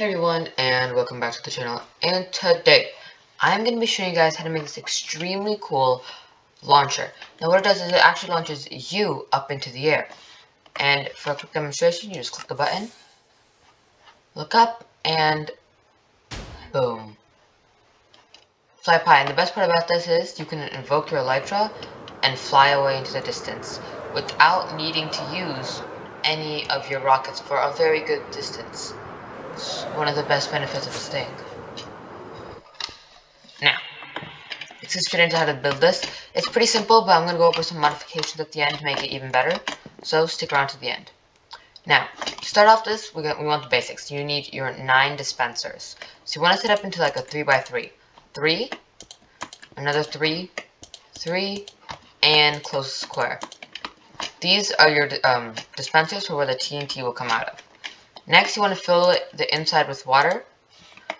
Hey everyone and welcome back to the channel and today I'm going to be showing you guys how to make this extremely cool launcher. Now what it does is it actually launches you up into the air and for a quick demonstration you just click the button, look up and boom. Fly pie and the best part about this is you can invoke your Elytra and fly away into the distance without needing to use any of your rockets for a very good distance. It's one of the best benefits of this thing. Now, get straight into how to build this. It's pretty simple, but I'm going to go over some modifications at the end to make it even better. So stick around to the end. Now, to start off this, we, we want the basics. You need your 9 dispensers. So you want to set up into like a 3 by 3 3, another 3, 3, and close square. These are your um, dispensers for where the TNT will come out of. Next, you want to fill it, the inside with water,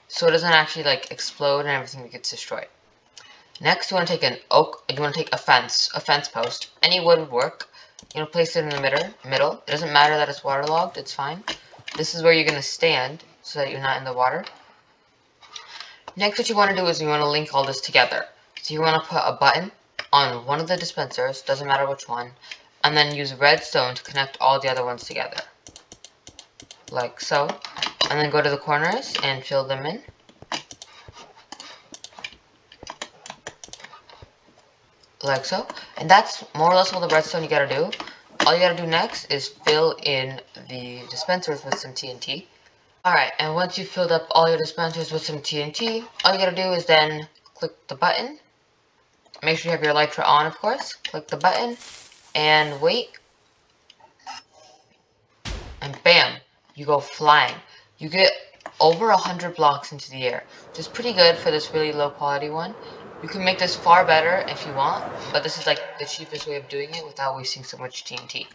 so it doesn't actually like explode and everything gets destroyed. Next, you want to take an oak, you want to take a fence, a fence post. Any wood would work. You to place it in the middle. Middle. It doesn't matter that it's waterlogged. It's fine. This is where you're going to stand so that you're not in the water. Next, what you want to do is you want to link all this together. So you want to put a button on one of the dispensers, doesn't matter which one, and then use redstone to connect all the other ones together. Like so. And then go to the corners and fill them in. Like so. And that's more or less all the redstone you gotta do. All you gotta do next is fill in the dispensers with some TNT. Alright, and once you've filled up all your dispensers with some TNT, all you gotta do is then click the button. Make sure you have your Elytra on, of course. Click the button, and wait. And bam, you go flying. You get over a hundred blocks into the air, which is pretty good for this really low quality one. You can make this far better if you want, but this is like the cheapest way of doing it without wasting so much TNT.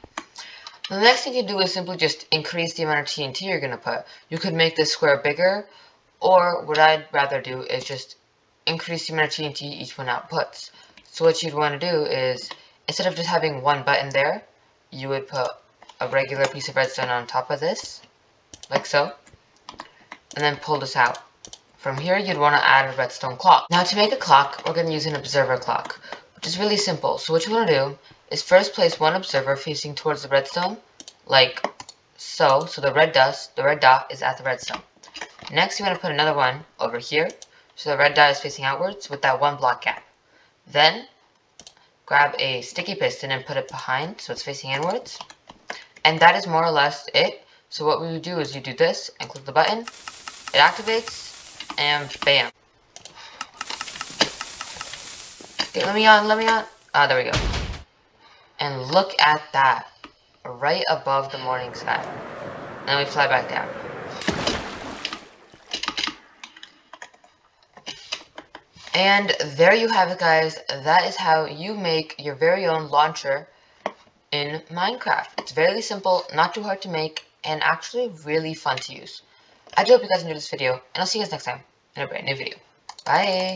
The next thing you do is simply just increase the amount of TNT you're going to put. You could make this square bigger, or what I'd rather do is just increase the amount of TNT each one outputs. So what you'd want to do is instead of just having one button there, you would put a regular piece of redstone on top of this, like so, and then pull this out. From here, you'd want to add a redstone clock. Now, to make a clock, we're going to use an observer clock, which is really simple. So what you want to do is first place one observer facing towards the redstone, like so. So the red dust, the red dot is at the redstone. Next, you want to put another one over here, so the red dot is facing outwards with that one block gap. Then, grab a sticky piston and put it behind so it's facing inwards. And that is more or less it. So what we do is you do this and click the button. It activates and bam. Okay, let me on, let me on. Ah, there we go. And look at that. Right above the morning sky. Then we fly back down. And there you have it guys, that is how you make your very own launcher in Minecraft. It's very simple, not too hard to make, and actually really fun to use. I do hope you guys enjoyed this video, and I'll see you guys next time in a brand new video. Bye!